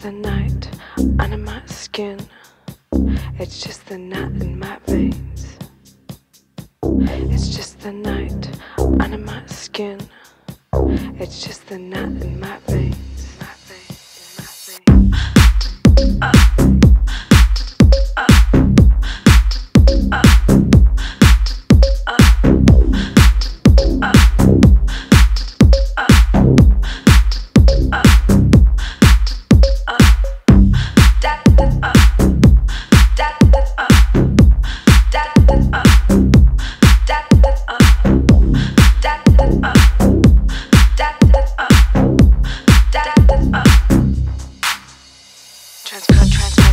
the night under my skin. It's just the night in my veins. It's just the night under my skin. It's just the night in my veins.